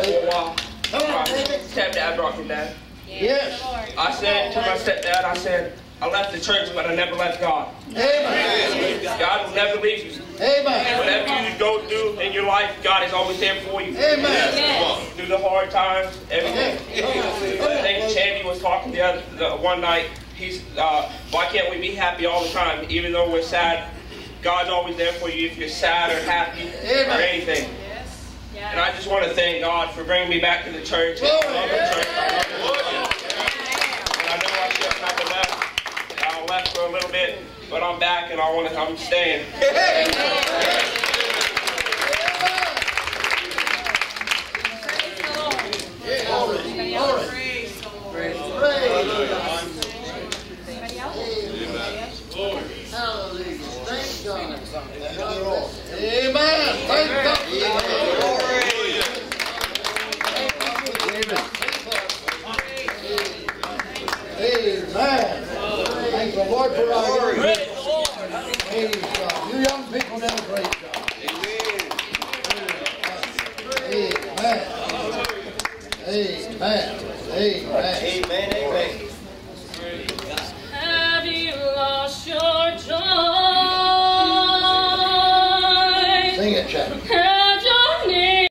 life for a while. My stepdad brought me dad. Yes. I said to my stepdad, I said, I left the church, but I never left God. Amen. God will never leave you. Amen. Whatever you go through in your life, God is always there for you. Amen. Through the hard times, everything. I think Chandy was talking the other the, one night. He's, uh, why can't we be happy all the time, even though we're sad? God's always there for you if you're sad or happy or anything. And I just want to thank God for bringing me back to the church. I love the church. I love the Lord. And I know I should have left. I left for a little bit, but I'm back and I want to. I'm staying. Glory. Glory. Praise. Hallelujah. Thank God. Amen. Thank the Lord for our Praise the Lord. Praise God. You young people know a great job. Amen. Amen. Amen. Amen. Amen. Have you lost your joy? Sing it, Chad.